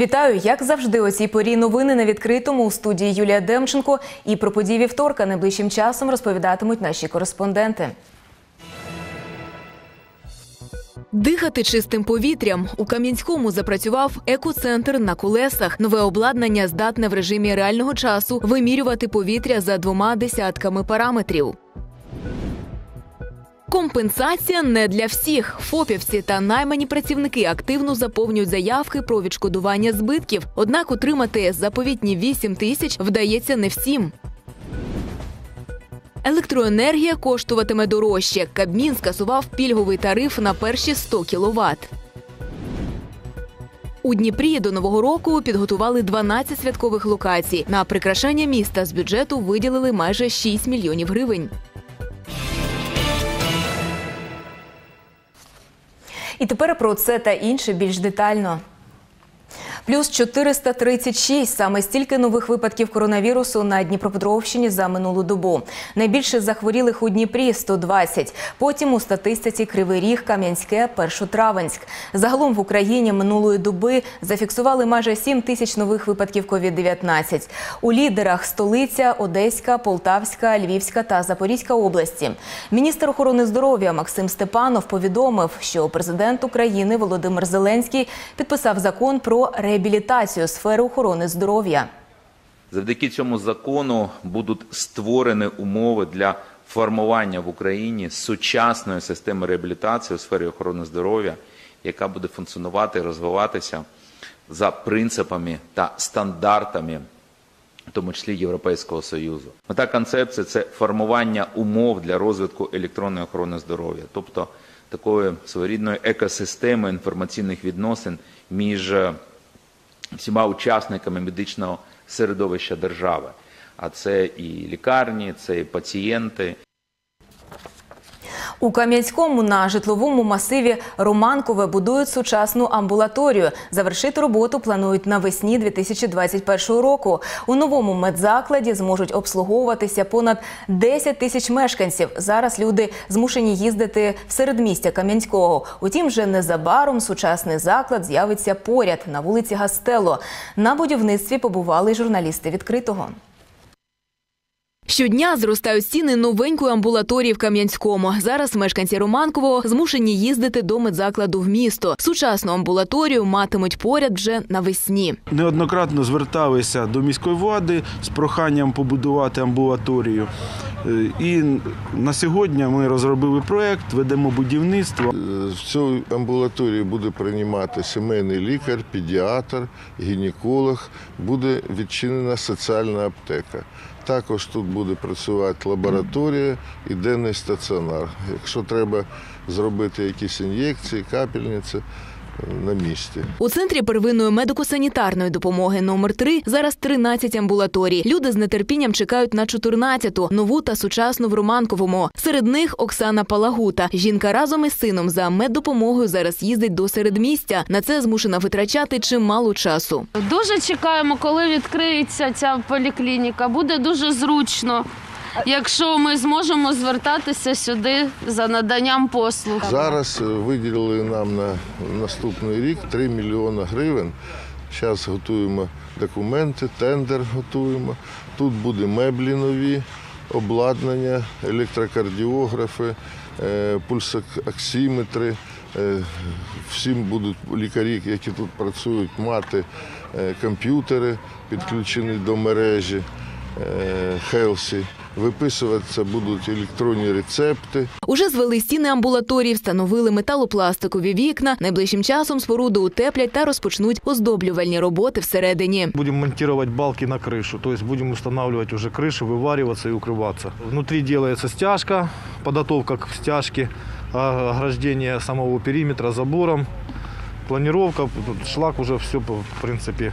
Вітаю, як завжди, о цій порі новини на відкритому у студії Юлія Демченко. І про події вівторка найближчим часом розповідатимуть наші кореспонденти. Дихати чистим повітрям у Кам'янському запрацював екоцентр на колесах. Нове обладнання здатне в режимі реального часу вимірювати повітря за двома десятками параметрів. Компенсація не для всіх. Фопівці та наймані працівники активно заповнюють заявки про відшкодування збитків. Однак отримати заповітні 8 тисяч вдається не всім. Електроенергія коштуватиме дорожче. Кабмін скасував пільговий тариф на перші 100 кВт. У Дніпрі до нового року підготували 12 святкових локацій. На прикрашання міста з бюджету виділили майже 6 мільйонів гривень. І тепер про це та інше більш детально. Плюс 436 – саме стільки нових випадків коронавірусу на Дніпропетровщині за минулу добу. Найбільше захворілих у Дніпрі – 120. Потім у статистиці Кривий Ріг, Кам'янське, Першотравенськ. Загалом в Україні минулої доби зафіксували майже 7 тисяч нових випадків COVID-19. У лідерах – столиця, Одеська, Полтавська, Львівська та Запорізька області. Міністр охорони здоров'я Максим Степанов повідомив, що президент України Володимир Зеленський підписав закон про реабілітацію сфери охорони здоров'я. Завдяки цьому закону будуть створені умови для формування в Україні сучасної системи реабілітації у сфері охорони здоров'я, яка буде функціонувати і розвиватися за принципами та стандартами, в тому числі Європейського Союзу. Мета концепції це формування умов для розвитку електронної охорони здоров'я, тобто такої своєрідної екосистеми інформаційних відносин між всіма учасниками медичного середовища держави. А це і лікарні, це і пацієнти. У Кам'янському на житловому масиві Романкове будують сучасну амбулаторію. Завершити роботу планують навесні 2021 року. У новому медзакладі зможуть обслуговуватися понад 10 тисяч мешканців. Зараз люди змушені їздити в середмістя Кам'янського. Утім, вже незабаром сучасний заклад з'явиться поряд на вулиці Гастело. На будівництві побували журналісти відкритого. Щодня зростають стіни новенької амбулаторії в Кам'янському. Зараз мешканці Романкового змушені їздити до медзакладу в місто. Сучасну амбулаторію матимуть поряд вже навесні. Неоднократно зверталися до міської влади з проханням побудувати амбулаторію. Е, І на сьогодні ми розробили проект, ведемо будівництво. В цій амбулаторії буде приймати сімейний лікар, педіатр, гінеколог, буде відчинена соціальна аптека. Також тут буде працювати лабораторія і денний стаціонар. Якщо треба зробити якісь ін'єкції, капельниці на місці. У центрі первинної медико-санітарної допомоги номер 3 зараз 13 амбулаторій. Люди з нетерпінням чекають на 14-ту, нову та сучасну в Романковому. Серед них Оксана Палагута. Жінка разом із сином за меддопомогою зараз їздить до середмістя. На це змушена витрачати чимало часу. Дуже чекаємо, коли відкриється ця поліклініка. Буде дуже зручно, якщо ми зможемо звертатися сюди за наданням послуг. Зараз е, виділили нам на наступний рік 3 мільйони гривень. Зараз готуємо документи, тендер готуємо. Тут буде меблі нові, обладнання, електрокардіографи, е, пульсоксиметри. Е, Всім будуть лікарі, які тут працюють, мати комп'ютери, підключені до мережі Хелсі Виписуватися будуть електронні рецепти. Уже звели стіни амбулаторії, встановили металопластикові вікна. Найближчим часом споруду утеплять та розпочнуть оздоблювальні роботи всередині. Будем монтировать балки на крышу, то есть будем устанавливать уже крыши, вывариваться и укрываться. Внутри делается стяжка, подготовка к стяжке, а, ограждение самого периметра забором, планировка, шлак уже все, в принципе,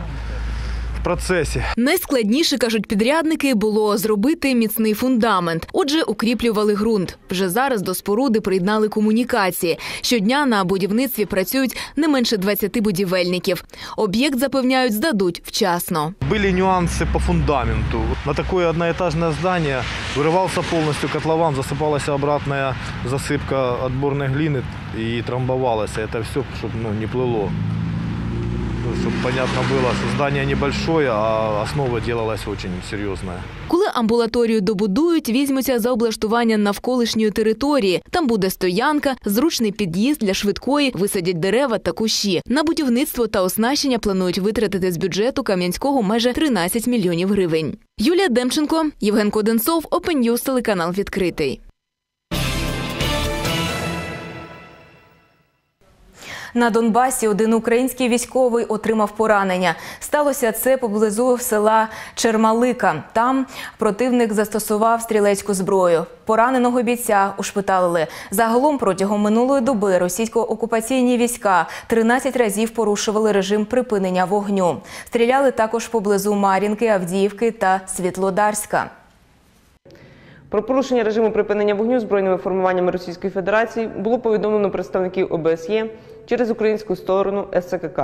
в процессе. Найскладніше, кажуть підрядники, було зробити міцний фундамент. Отже, укріплювали ґрунт. Вже зараз до споруди приєднали комунікації. Щодня на будівництві працюють не менше 20 будівельників. Об'єкт запевняють, здадуть вчасно. Были нюансы по фундаменту. На такое одноэтажное здание вырывался полностью котлован, засыпалась обратная засыпка отборной глины и трамбовалась. Это все, чтобы ну, не плыло. чтобы понятно было, что здание небольшое, а основа делалась очень серьезная. Коли амбулаторію добудують, візьмуться за облаштування навколишньої території. Там буде стоянка, зручний під'їзд для швидкої, висадять дерева та кущі. На будівництво та оснащення планують витратити з бюджету Кам'янського майже 13 мільйонів гривень. Юлія Демченко, Євген Коденцов, Open телеканал відкритий. На Донбасі один український військовий отримав поранення. Сталося це поблизу села Чермалика. Там противник застосував стрілецьку зброю. Пораненого бійця ушпиталили. Загалом протягом минулої доби російсько-окупаційні війська 13 разів порушували режим припинення вогню. Стріляли також поблизу Мар'їнки, Авдіївки та Світлодарська. Про порушення режиму припинення вогню збройними формуваннями Російської Федерації було повідомлено представників ОБСЄ через українську сторону СЦКК.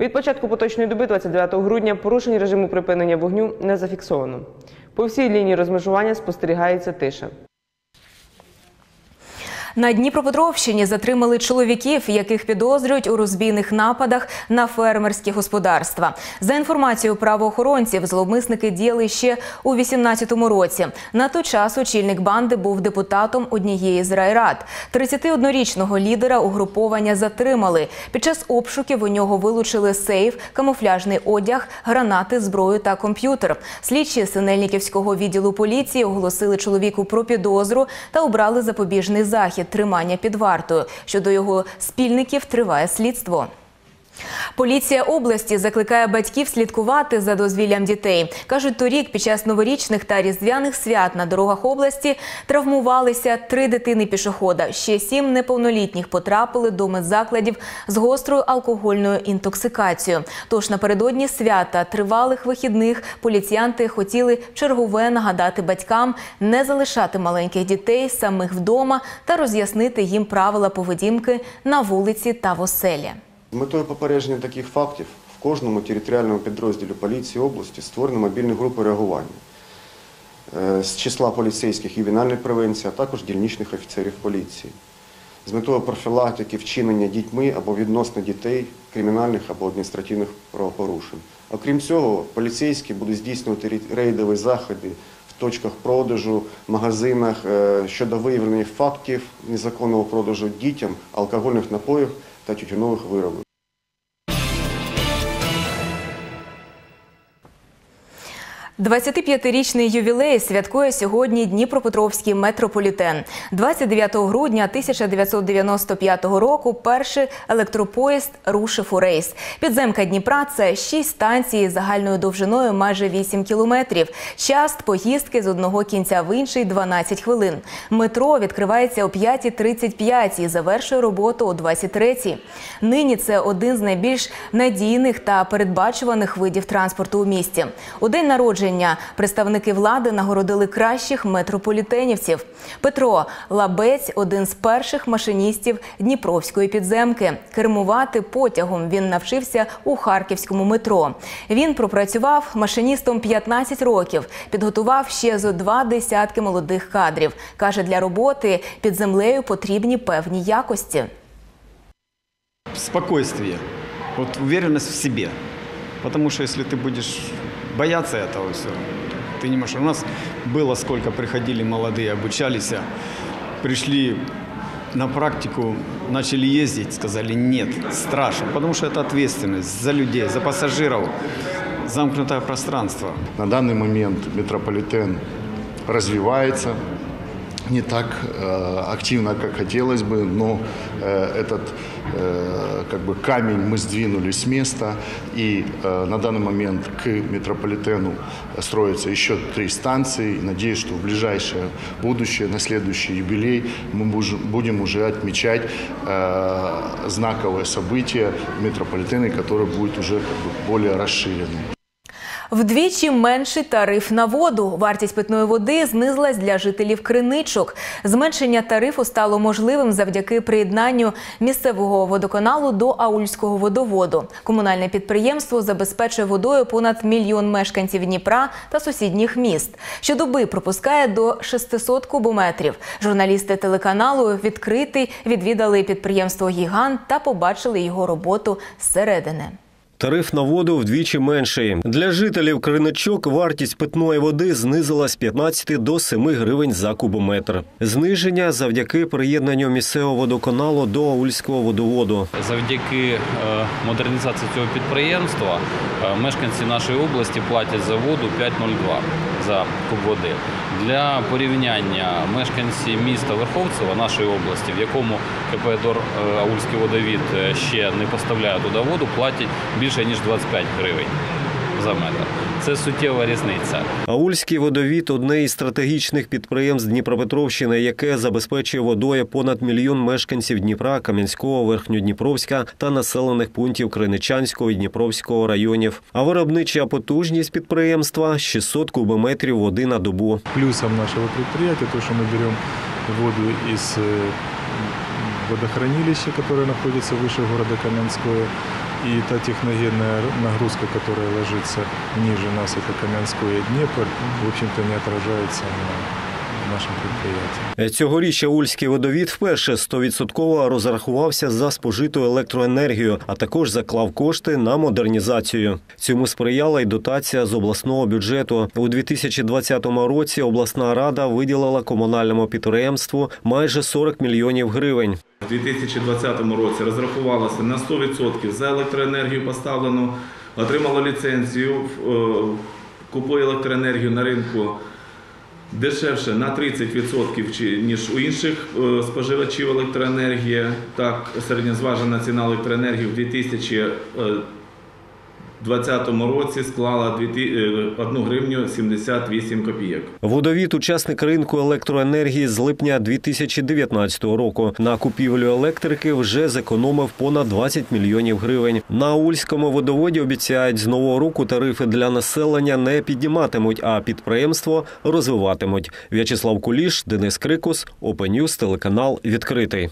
Від початку поточної доби, 29 грудня, порушень режиму припинення вогню не зафіксовано. По всій лінії розмежування спостерігається тиша. На Дніпропетровщині затримали чоловіків, яких підозрюють у розбійних нападах на фермерські господарства. За інформацією правоохоронців, зловмисники діяли ще у 18-му році. На той час очільник банди був депутатом однієї з райрад. 31-річного лідера угруповання затримали. Під час обшуків у нього вилучили сейф, камуфляжний одяг, гранати, зброю та комп'ютер. Слідчі Синельниківського відділу поліції оголосили чоловіку про підозру та обрали запобіжний захід тримання під вартою. Щодо його спільників триває слідство. Поліція області закликає батьків слідкувати за дозвіллям дітей. Кажуть, торік під час новорічних та різдвяних свят на дорогах області травмувалися три дитини пішохода. Ще сім неповнолітніх потрапили до медзакладів з гострою алкогольною інтоксикацією. Тож напередодні свята тривалих вихідних поліціянти хотіли чергове нагадати батькам не залишати маленьких дітей самих вдома та роз'яснити їм правила поведінки на вулиці та в оселі. Метою попередження таких фактів в кожному територіальному підрозділі поліції області створено мобільні групи реагування е, з числа поліцейських ювенальної превенції, а також дільничних офіцерів поліції. З метою профілактики вчинення дітьми або відносно дітей кримінальних або адміністративних правопорушень. Окрім цього, поліцейські будуть здійснювати рейдові заходи в точках продажу, магазинах е, щодо виявлення фактів незаконного продажу дітям алкогольних напоїв та тютюнових виробів. – 25-річний ювілей святкує сьогодні Дніпропетровський метрополітен. 29 грудня 1995 року перший електропоїзд рушив у рейс. Підземка Дніпра – це 6 станцій загальною довжиною майже 8 кілометрів. Час поїздки з одного кінця в інший – 12 хвилин. Метро відкривається о 5.35 і завершує роботу о 23.00. Нині це один з найбільш надійних та передбачуваних видів транспорту у місті. У день народження представники влади нагородили кращих метрополітенівців. Петро Лабець – один з перших машиністів Дніпровської підземки. Кермувати потягом він навчився у харківському метро. Він пропрацював машиністом 15 років, підготував ще зо два десятки молодих кадрів. Каже, для роботи під землею потрібні певні якості. спокойствие, вот уверенность в себе. Потому что если ты будешь бояться этого все, ты не можешь. У нас было сколько приходили молодые, обучались, а пришли на практику, начали ездить, сказали нет, страшно, потому что это ответственность за людей, за пассажиров, замкнутое пространство. На данный момент метрополитен развивается не так э, активно, как хотелось бы, но э, этот э, как бы камень мы сдвинули с места, и э, на данный момент к метрополитену строятся еще три станции. Надеюсь, что в ближайшее будущее, на следующий юбилей, мы будем уже отмечать э, знаковое событие метрополитена, которое будет уже как бы более расширенным. Вдвічі менший тариф на воду. Вартість питної води знизилась для жителів криничок. Зменшення тарифу стало можливим завдяки приєднанню місцевого водоканалу до Аульського водоводу. Комунальне підприємство забезпечує водою понад мільйон мешканців Дніпра та сусідніх міст. Щодоби пропускає до 600 кубометрів. Журналісти телеканалу відкритий відвідали підприємство Гігант та побачили його роботу зсередини. Тариф на воду вдвічі менший. Для жителів Криничок вартість питної води знизила з 15 до 7 гривень за кубометр. Зниження завдяки приєднанню місцевого водоканалу до Аульського водоводу. Завдяки е, модернізації цього підприємства е, мешканці нашої області платять за воду 5,02 за куб води. Для порівняння мешканці міста Верховцева нашої області, в якому КП «Дор» е, Аульський водовід ще не поставляє туди воду, платять більше ніж 25 гривень за метр. Це суттєва різниця. Аульський водовід одне із стратегічних підприємств Дніпропетровщини, яке забезпечує водою понад мільйон мешканців Дніпра, Кам'янського, Верхньодніпровська та населених пунктів Криничанського і Дніпровського районів. А виробнича потужність підприємства 600 кубометрів води на добу. Плюсом нашего предприятия то, что мы берем воду из э, водохранилища, которое находится выше города Каменское, и та техногенная нагрузка, которая ложится ниже нас, это Каменское и Днепр, в общем-то не отражается на нашем предприятии. Цьогоріч Аульський водовід вперше 100% розрахувався за спожиту електроенергію, а також заклав кошти на модернізацію. Цьому сприяла й дотація з обласного бюджету. У 2020 році обласна рада виділила комунальному підприємству майже 40 мільйонів гривень. У 2020 році розрахувалося на 100% за електроенергію поставлену, отримало ліцензію, е, купує електроенергію на ринку дешевше на 30% ніж у інших е, споживачів електроенергії. Так, середньозважена ціна електроенергії в 2020 році склала 1 гривню 78 копійок. Водовід учасник ринку електроенергії з липня 2019 року. На купівлю електрики вже зекономив понад 20 мільйонів гривень. На Аульському водоводі обіцяють з нового року тарифи для населення не підніматимуть, а підприємство розвиватимуть. В'ячеслав Куліш, Денис Крикус, News, телеканал відкритий.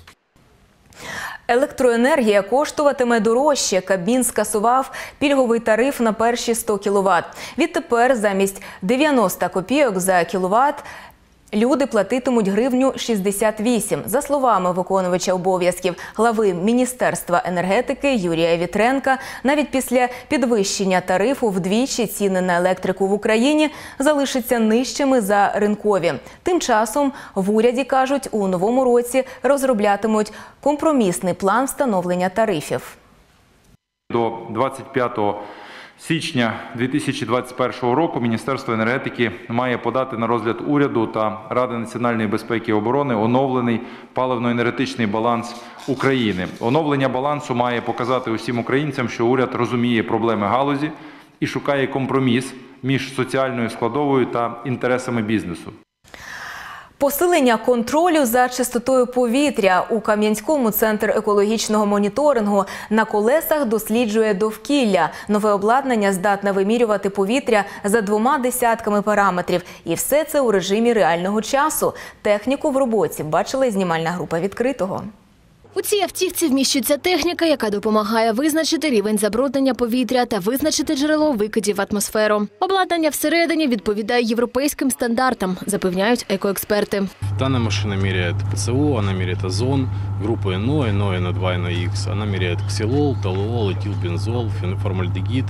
Електроенергія коштуватиме дорожче. Кабмін скасував пільговий тариф на перші 100 кВт. Відтепер замість 90 копійок за кіловат люди платитимуть гривню 68. За словами виконувача обов'язків глави Міністерства енергетики Юрія Вітренка, навіть після підвищення тарифу вдвічі ціни на електрику в Україні залишаться нижчими за ринкові. Тим часом в уряді кажуть, у новому році розроблятимуть компромісний план встановлення тарифів. До 25 січня 2021 року Міністерство енергетики має подати на розгляд уряду та Ради національної безпеки і оборони оновлений паливно-енергетичний баланс України. Оновлення балансу має показати усім українцям, що уряд розуміє проблеми галузі і шукає компроміс між соціальною складовою та інтересами бізнесу. Посилення контролю за чистотою повітря у Кам'янському центр екологічного моніторингу на колесах досліджує довкілля. Нове обладнання здатне вимірювати повітря за двома десятками параметрів, і все це у режимі реального часу. Техніку в роботі бачила знімальна група відкритого. У цій автівці вміщується техніка, яка допомагає визначити рівень забруднення повітря та визначити джерело викидів в атмосферу. Обладнання всередині відповідає європейським стандартам, запевняють екоексперти. Данная машина меряет ПЦО, она меряет озон, группу НО, НО, НО2, НОx. Она меряет ксилол, толуол, этилбензол, фен- формальдегид,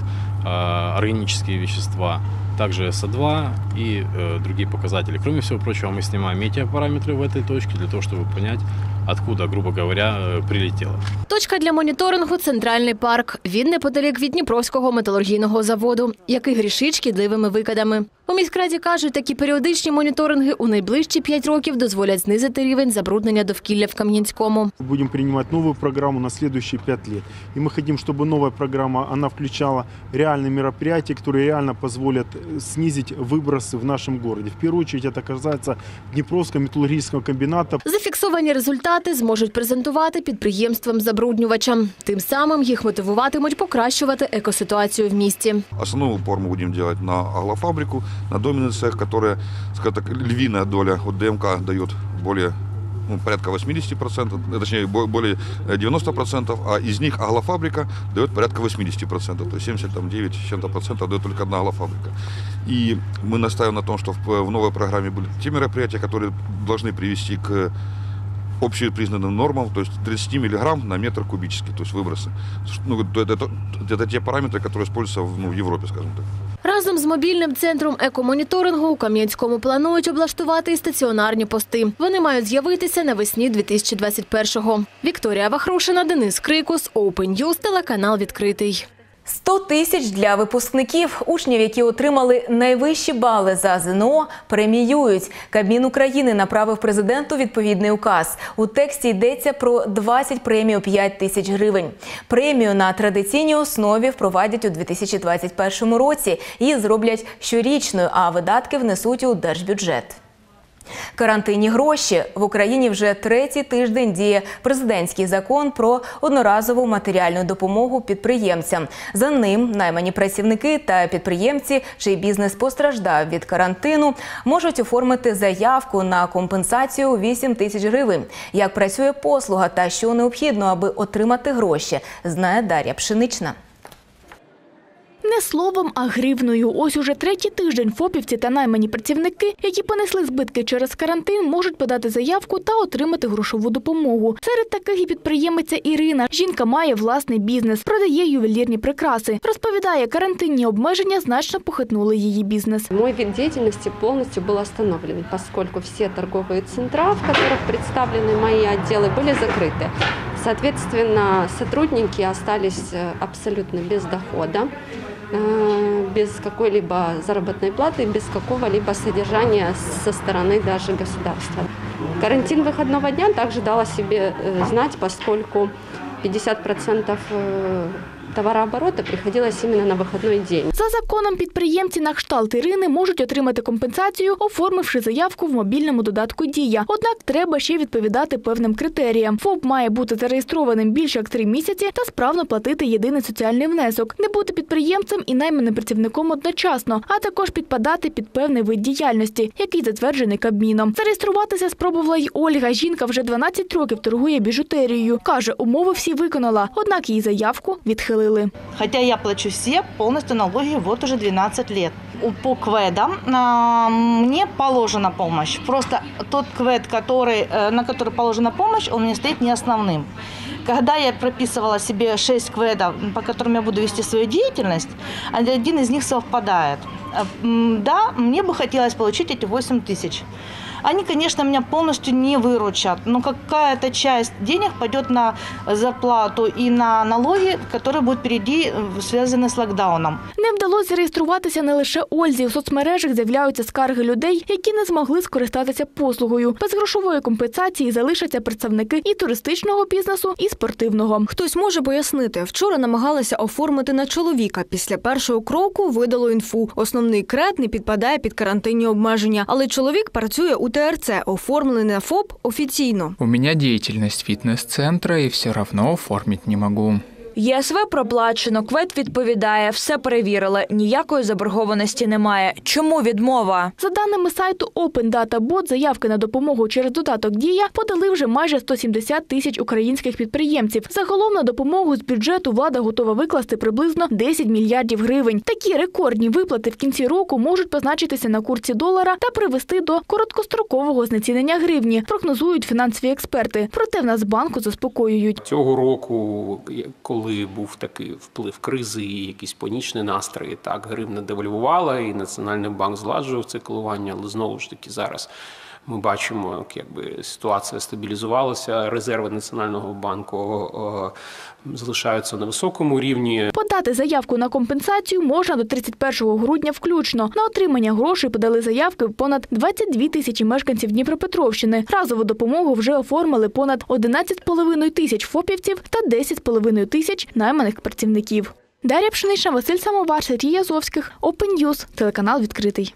а, органические вещества, также СО2 и э, другие показатели. Кроме всего прочего, мы снимаем метеопараметры в этой точке для того, чтобы понять, откуда, грубо говоря, прилетело. Точка для моніторингу центральний парк. Він неподалік від Дніпровського металургійного заводу, який грішить шкідливими викидами. У міськраді кажуть, такі періодичні моніторинги у найближчі п'ять років дозволять знизити рівень забруднення довкілля в Кам'янському. Будем принимать новую программу на следующие пять лет. И мы хотим, чтобы новая программа, она включала реальные мероприятия, которые реально позволят э, снизить выбросы в нашем городе. В первую очередь это касается Днепровского металлургического комбината. Зафіксовані результати зможуть презентувати підприємствам-забруднювачам. Тим самим їх мотивуватимуть покращувати екоситуацію в місті. Основной упор мы будем делать на аглофабрику, На доменный цех, которая, скажем так, львиная доля от ДМК дает более ну, порядка 80%, э, точнее бо- более э, 90%, а из них аглофабрика дает порядка 80%, то есть 79 с чем-то процентов дает только одна аглофабрика. И мы настаиваем на том, что в, в новой программе будут те мероприятия, которые должны привести к общепризнанным нормам, то есть 30 миллиграмм на метр кубический, то есть выбросы. Ну, это, это, это те параметры, которые используются в, ну, в Европе, скажем так. Разом з мобільним центром екомоніторингу у Кам'янському планують облаштувати і стаціонарні пости. Вони мають з'явитися навесні 2021-го. Вікторія Вахрушина, Денис Крикус, Open News, телеканал відкритий. 100 тисяч для випускників. Учнів, які отримали найвищі бали за ЗНО, преміюють. Кабмін України направив президенту відповідний указ. У тексті йдеться про 20 премій у 5 тисяч гривень. Премію на традиційній основі впровадять у 2021 році. Її зроблять щорічною, а видатки внесуть у держбюджет. Карантинні гроші в Україні вже третій тиждень діє президентський закон про одноразову матеріальну допомогу підприємцям. За ним наймані працівники та підприємці, чий бізнес постраждав від карантину, можуть оформити заявку на компенсацію у 8 тисяч гривень. Як працює послуга та що необхідно, аби отримати гроші, знає Дар'я Пшенична. Не словом, а гривною. Ось уже третій тиждень фопівці та наймані працівники, які понесли збитки через карантин, можуть подати заявку та отримати грошову допомогу. Серед таких і підприємиця Ірина. Жінка має власний бізнес, продає ювелірні прикраси. Розповідає, карантинні обмеження значно похитнули її бізнес. Мой вид деятельности полностью был остановлен, поскольку все торговые центра, в которых представлены мои отделы, были закрыты. Соответственно, сотрудники остались э, абсолютно без дохода, э, Без какой-либо заработной платы, без какого-либо содержания со стороны даже государства. Карантин выходного дня также дал о себе э, знать, поскольку 50% э, товарооборота приходилось именно на выходной день. За законом підприємці на кшталт Ірини можуть отримати компенсацію, оформивши заявку в мобільному додатку Дія. Однак треба ще відповідати певним критеріям. ФОП має бути зареєстрованим більше як три місяці та справно платити єдиний соціальний внесок, не бути підприємцем і найманим працівником одночасно, а також підпадати під певний вид діяльності, який затверджений Кабміном. Зареєструватися спробувала й Ольга. Жінка вже 12 років торгує біжутерією. каже, умови всі виконала, однак її заявку відхилили. Хотя я плачу все полностью налоги вот уже 12 лет. По кведам а, мне положена помощь. Просто тот квед, который, э, на который положена помощь, он мне стоит не основным. Когда я прописывала себе 6 кведов, по которым я буду вести свою деятельность, один из них совпадает. М, Да, мне бы хотелось получить эти 8 тысяч. Они, конечно, меня полностью не выручат, но какая-то часть денег пойдет на зарплату и на налоги, которые будут впереди э, связаны с локдауном. Не вдалося зареєструватися не лише Ользі. У соцмережах з'являються скарги людей, які не змогли скористатися послугою. Без грошової компенсації залишаться представники і туристичного бізнесу, і спортивного. Хтось може пояснити, вчора намагалася оформити на чоловіка. Після першого кроку видало інфу. Основний крет не підпадає під карантинні обмеження, але чоловік працює у ТРЦ, оформлены на ФОП офіційно. У меня деятельность фитнес-центра и все равно оформить не могу. ЄСВ проплачено, квет відповідає, все перевірили, ніякої заборгованості немає. Чому відмова? За даними сайту Open Data Bot, заявки на допомогу через додаток Дія подали вже майже 170 тисяч українських підприємців. Загалом на допомогу з бюджету влада готова викласти приблизно 10 мільярдів гривень. Такі рекордні виплати в кінці року можуть позначитися на курсі долара та привести до короткострокового знецінення гривні, прогнозують фінансові експерти. Проте в Нацбанку заспокоюють. Цього року, коли був такий вплив кризи і якісь панічні настрої, так гривна девальвувала, і Національний банк зладжував це коливання, але знову ж таки зараз. Ми бачимо, як якби ситуація стабілізувалася. Резерви національного банку е, залишаються на високому рівні. Подати заявку на компенсацію можна до 31 грудня включно. На отримання грошей подали заявки понад 22 тисячі мешканців Дніпропетровщини. Разову допомогу вже оформили понад 11,5 тисяч фопівців та 10,5 тисяч найманих працівників. Дар'я Пшенична, Василь Самовар, Сергій Язовських, Open News, телеканал відкритий.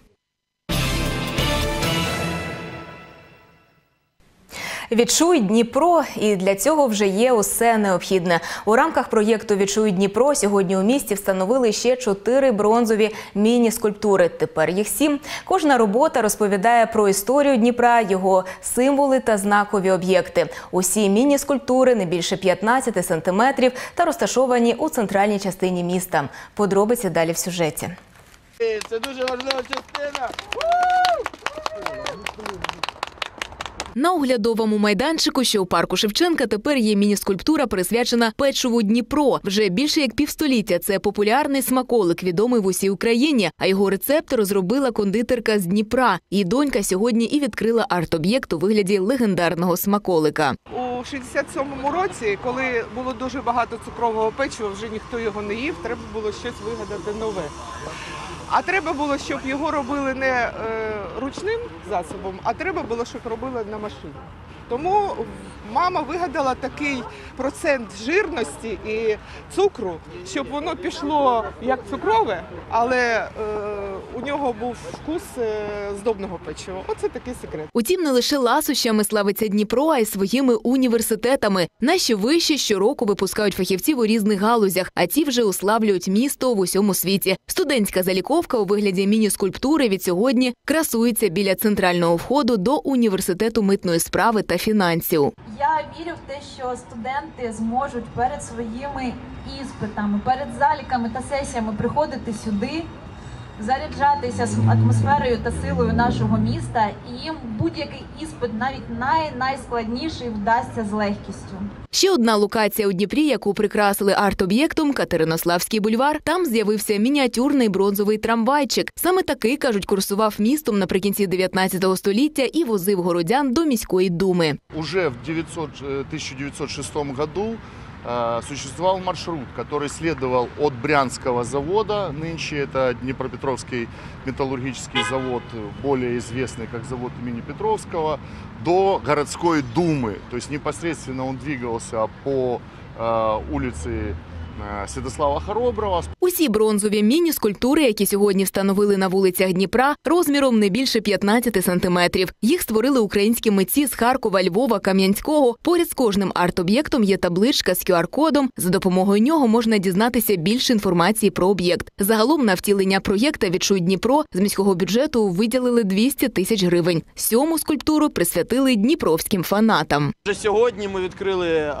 Відчуй Дніпро, і для цього вже є усе необхідне. У рамках проєкту Відчуй Дніпро сьогодні у місті встановили ще чотири бронзові міні-скульптури. Тепер їх сім. Кожна робота розповідає про історію Дніпра, його символи та знакові об'єкти. Усі міні-скульптури не більше 15 сантиметрів та розташовані у центральній частині міста. Подробиці далі в сюжеті. Це дуже важлива частина. На оглядовому майданчику, що у парку Шевченка, тепер є міні-скульптура, присвячена печиву Дніпро. Вже більше як півстоліття. Це популярний смаколик, відомий в усій Україні. А його рецепт розробила кондитерка з Дніпра. Її донька сьогодні і відкрила арт-об'єкт у вигляді легендарного смаколика. У 67-му році, коли було дуже багато цукрового печива, вже ніхто його не їв, треба було щось вигадати нове. А треба було, щоб його робили не е, ручним засобом, а треба було, щоб робили на машині. Тому мама вигадала такий процент жирності і цукру, щоб воно пішло як цукрове, але е, у нього був вкус е, здобного печива. Оце такий секрет. Утім, не лише ласощами славиться Дніпро, а й своїми університетами. Наші виші щороку випускають фахівців у різних галузях, а ті вже уславлюють місто в усьому світі. Студентська заліковка у вигляді міні-скульптури від сьогодні красується біля центрального входу до університету митної справи та фінансів. Я вірю в те, що студенти зможуть перед своїми іспитами, перед заліками та сесіями приходити сюди, заряджатися з атмосферою та силою нашого міста, і їм будь-який іспит, навіть най найскладніший, вдасться з легкістю. Ще одна локація у Дніпрі, яку прикрасили арт-об'єктом Катеринославський бульвар. Там з'явився мініатюрний бронзовий трамвайчик. Саме такий кажуть, курсував містом наприкінці 19 століття і возив городян до міської думи. Уже в 900, э, 1906 году э, существовал маршрут, который следовал от Брянского завода, нынче это Днепропетровский металлургический завод, более известный как завод имени Петровского, до городской думы. То есть непосредственно он двигался по э, улице э, Святослава Хороброва. Усі бронзові міні-скульптури, які сьогодні встановили на вулицях Дніпра, розміром не більше 15 сантиметрів. Їх створили українські митці з Харкова, Львова, Кам'янського. Поряд з кожним арт-об'єктом є табличка з QR-кодом. За допомогою нього можна дізнатися більше інформації про об'єкт. Загалом на втілення проєкта «Відчуй Дніпро з міського бюджету виділили 200 тисяч гривень. Сьому скульптуру присвятили дніпровським фанатам. Вже сьогодні ми відкрили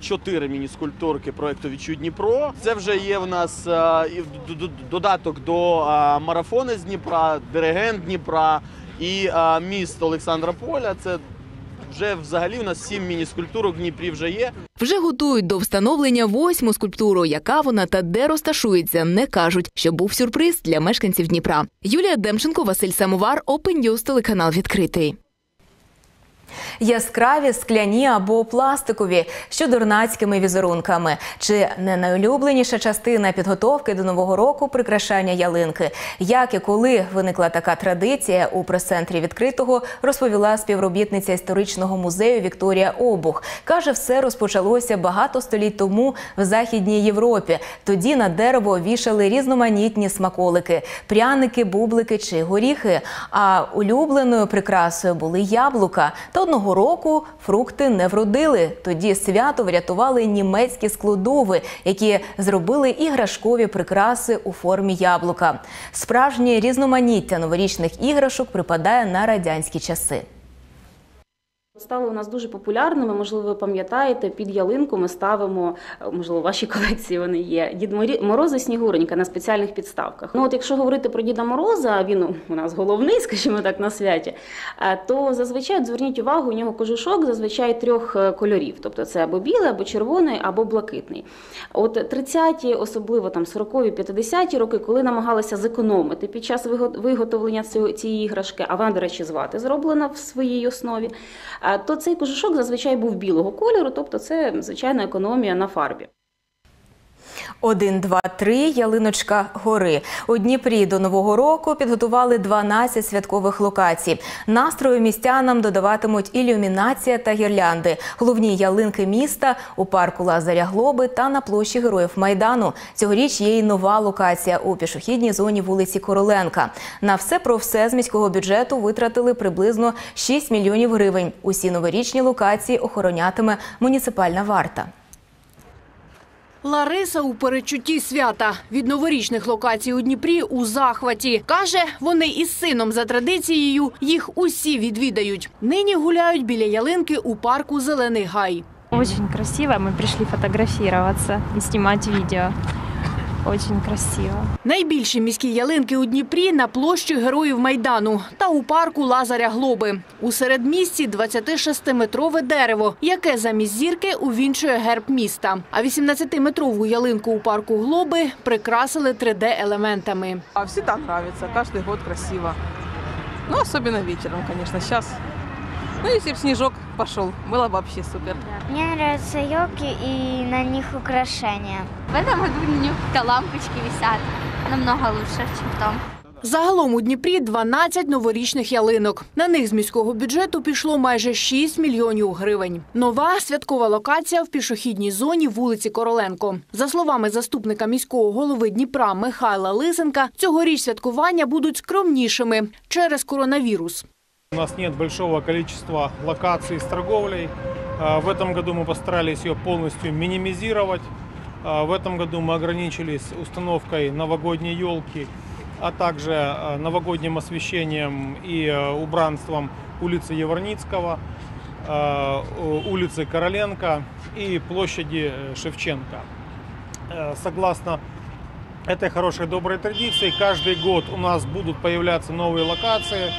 чотири міні-скульптурки проекту «Відчуй Дніпро. Це вже є в нас додаток до а, марафони з Дніпра, диригент Дніпра і міст Олександра Поля. Це вже взагалі у нас сім міні-скульптурок в Дніпрі вже є. Вже готують до встановлення восьму скульптуру. Яка вона та де розташується, не кажуть, що був сюрприз для мешканців Дніпра. Юлія Демченко, Василь Самовар, Open телеканал відкритий. Яскраві, скляні або пластикові з чудернацькими візерунками. Чи не найулюбленіша частина підготовки до нового року прикрашання ялинки? Як і коли виникла така традиція у прес-центрі відкритого, розповіла співробітниця історичного музею Вікторія Обух. Каже, все розпочалося багато століть тому в Західній Європі. Тоді на дерево вішали різноманітні смаколики, пряники, бублики чи горіхи. А улюбленою прикрасою були яблука. Та одного року фрукти не вродили. Тоді свято врятували німецькі складови, які зробили іграшкові прикраси у формі яблука. Справжнє різноманіття новорічних іграшок припадає на радянські часи. Стали у нас дуже популярними. Можливо, ви пам'ятаєте, під ялинку ми ставимо, е, можливо, в вашій колекції вони є. Дід Мороз і Снігуренька на спеціальних підставках. Ну, от якщо говорити про Діда Мороза, він у нас головний, скажімо так, на святі, е, то зазвичай зверніть увагу, у нього кожушок зазвичай трьох е, кольорів. Тобто це або білий, або червоний, або блакитний. От 30-ті, особливо там 40-ві, 50-ті роки, коли намагалися зекономити під час виго- виготовлення цієї іграшки, а вона, до речі, звати зроблена в своїй основі, то цей кожушок зазвичай був білого кольору, тобто це звичайна економія на фарбі. Один, два, три. Ялиночка гори. У Дніпрі до нового року підготували 12 святкових локацій. Настрою містянам додаватимуть ілюмінація та гірлянди. Головні ялинки міста у парку Лазаря Глоби та на площі Героїв Майдану. Цьогоріч є й нова локація у пішохідній зоні вулиці Короленка. На все про все з міського бюджету витратили приблизно 6 мільйонів гривень. Усі новорічні локації охоронятиме муніципальна варта. Лариса у перечутті свята від новорічних локацій у Дніпрі у захваті. Каже, вони із сином за традицією їх усі відвідають. Нині гуляють біля ялинки у парку Зелений гай. Очень красиво. Ми прийшли фотографуватися і знімати видео. Очень красиво. Найбільші міські ялинки у Дніпрі на площі Героїв Майдану та у парку Лазаря Глоби. У середмісті 26-метрове дерево, яке замість зірки увінчує герб міста. А 18-метрову ялинку у парку Глоби прикрасили А3D-елементами. всегда нравится, каждый год красиво. Ну, особенно вечером, конечно, сейчас. Ну, если бы снежок пошел, было бы вообще супер. Мне нравятся елки и на них украшения. В этом году на них лампочки висят. Намного лучше, чем в том. Загалом у Дніпрі 12 новорічних ялинок. На них з міського бюджету пішло майже 6 мільйонів гривень. Нова святкова локація в пішохідній зоні вулиці Короленко. За словами заступника міського голови Дніпра Михайла Лисенка, цьогоріч святкування будуть скромнішими через коронавірус. У нас нет большого количества локаций с торговлей. А, В этом году мы постарались ее полностью минимизировать. А, В этом году мы ограничились установкой новогодней елки, а также а, новогодним освещением и убранством улицы Еворницкого, у- улицы Короленко и площади э, Шевченко. Э, Согласно этой хорошей доброй традиции, каждый год у нас будут появляться новые локации.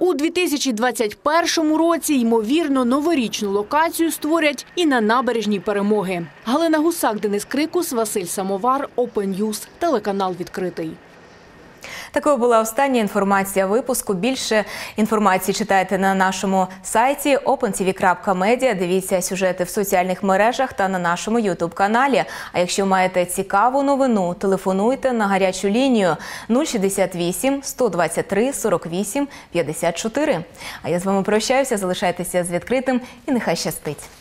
У 2021 році, ймовірно, новорічну локацію створять і на набережній перемоги. Галина Гусак, Денис Крикус, Василь Самовар, Open телеканал відкритий. Такою була остання інформація випуску. Більше інформації читайте на нашому сайті opentv.media. Дивіться сюжети в соціальних мережах та на нашому ютуб каналі. А якщо маєте цікаву новину, телефонуйте на гарячу лінію 068 123 48 54. А я з вами прощаюся. Залишайтеся з відкритим і нехай щастить.